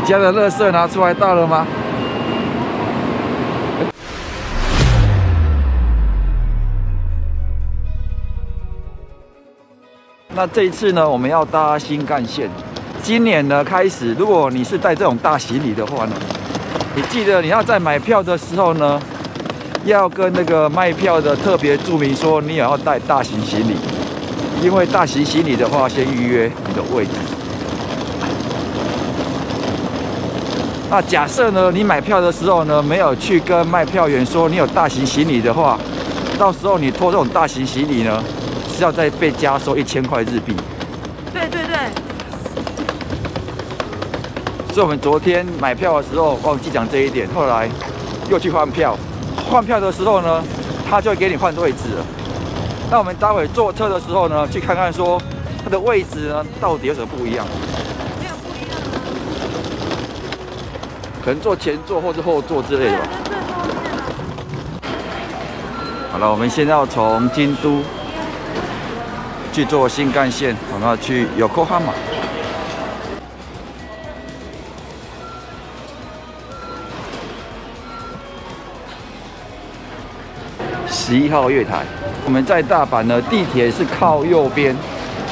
你家的垃圾拿出来倒了吗？那这一次呢，我们要搭新干线。今年呢开始，如果你是带这种大行李的话呢，你记得你要在买票的时候呢，要跟那个卖票的特别注明说你也要带大型行李，因为大型行李的话，先预约你的位置。那假设呢，你买票的时候呢，没有去跟卖票员说你有大型行李的话，到时候你拖这种大型行李呢，是要再被加收一千块日币。对对对，所以我们昨天买票的时候忘记讲这一点，后来又去换票。换票的时候呢，他就会给你换位置了。那我们待会坐车的时候呢，去看看说它的位置呢到底有什么不一样。可能坐前座或是后座之类的吧。好了，我们现在要从京都去坐新干线，我们要去 Yokohama。十一号月台，我们在大阪呢，地铁是靠右边，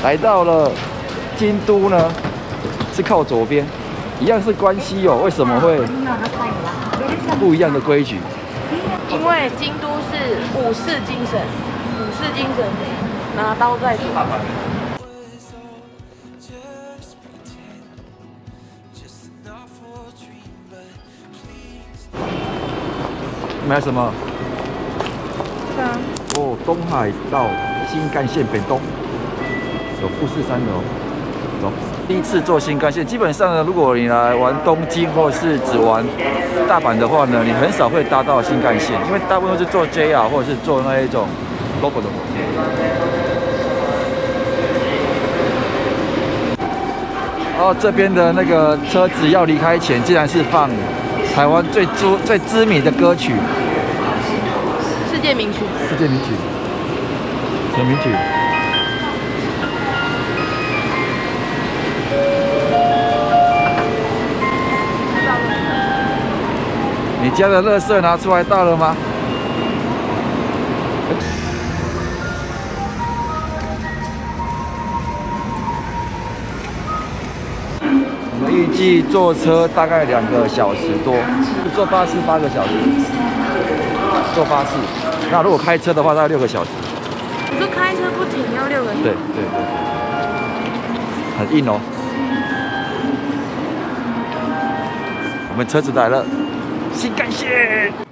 来到了京都呢是靠左边，一样是关西哦，为什么会不一样的规矩？因为京都是武士精神，武士精神拿刀在左。买什么？对啊，哦，东海道新干线北东，有富士山的哦。走，第一次坐新干线，基本上呢，如果你来玩东京或是只玩大阪的话呢，你很少会搭到新干线，因为大部分都是坐 JR 或者是坐那一种 local 的火车。然后这边的那个车子要离开前，竟然是放台湾最知最知名的歌曲世界名曲。《世界名曲》，什么名曲？你家的垃圾拿出来倒了吗？我们预计坐车大概两个小时多，坐巴士八个小时，坐巴士。那如果开车的话，大概六个小时。你说开车不停要六个小时？对对对对，很硬哦。我们车子来了，新干线。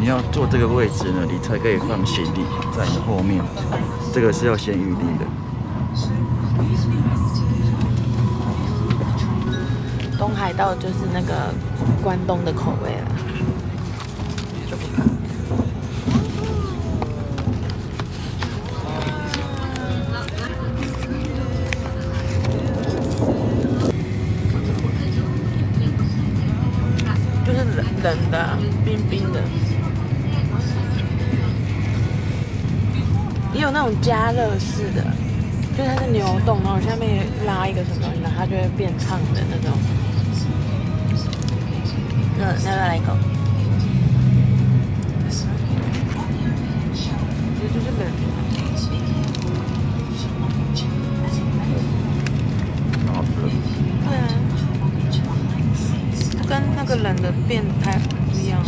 你要坐这个位置呢，你才可以放行李在你后面，这个是要先预定的。东海道就是那个关东的口味了。也有那种加热式的，就是它是扭动，然后下面拉一个什么东西，然后它就会变烫的那种。那要不要来一口？其实就是冷的。然对啊，它跟那个冷的变态不一样。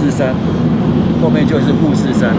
吗？富士山，后面就是富士山。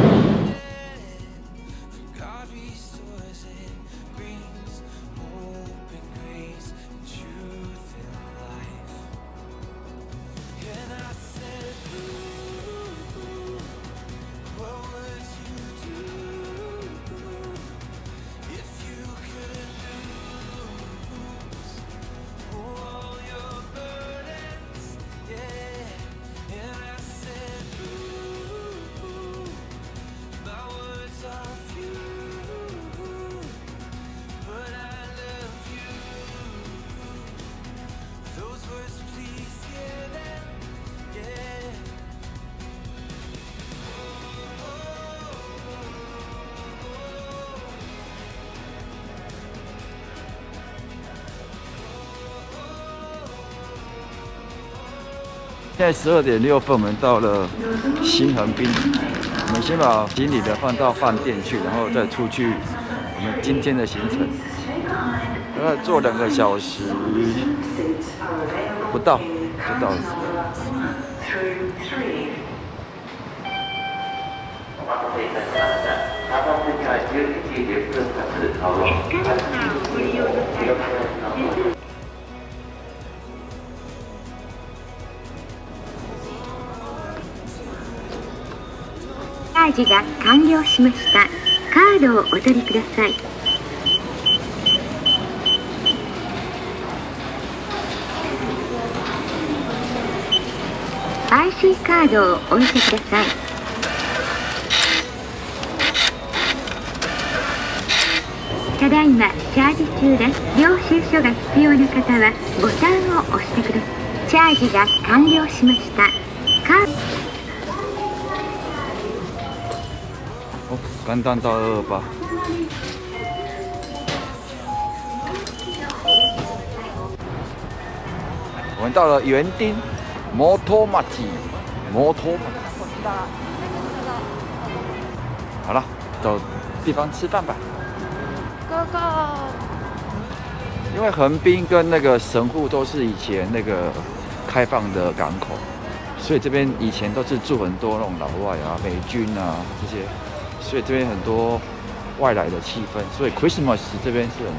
现在十二点六分，我们到了新横滨。我们先把行李的放到饭店去，然后再出去我们今天的行程。大概坐两个小时不到就到了。ージが完了しました。カードをお取りください。IC カードをお見せください。ただいまチャージ中です。領収書が必要な方はボタンを押してください。チャージが完了しました。カード哦，刚刚到二二八。我们到了园丁摩托马吉，摩托马吉。好了，找地方吃饭吧。哥哥，因为横滨跟那个神户都是以前那个开放的港口，所以这边以前都是住很多那种老外啊、美军啊这些，所以这边很多外来的气氛，所以 Christmas 这边是很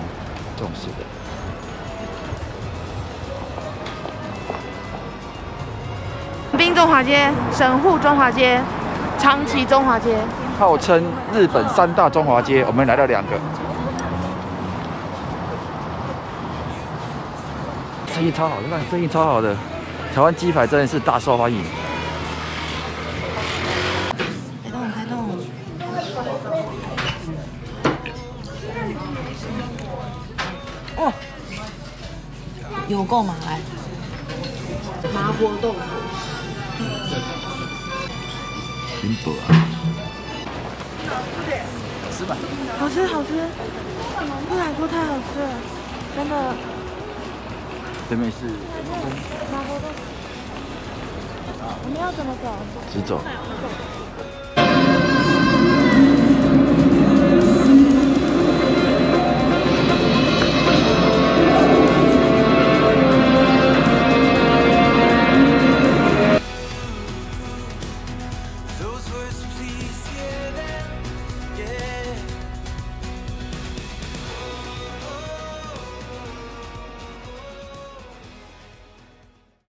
重视的。滨中华街、神户中华街、长崎中华街。号称日本三大中华街，我们来了两个，生意超好的，看生意超好的，台湾鸡排真的是大受欢迎。开动，开动。哦，有够麻哎！麻婆豆腐，云博啊，吃吧。好吃好吃，不海锅太好吃了，真的。对面是麻婆豆腐。我们要怎么走？直走。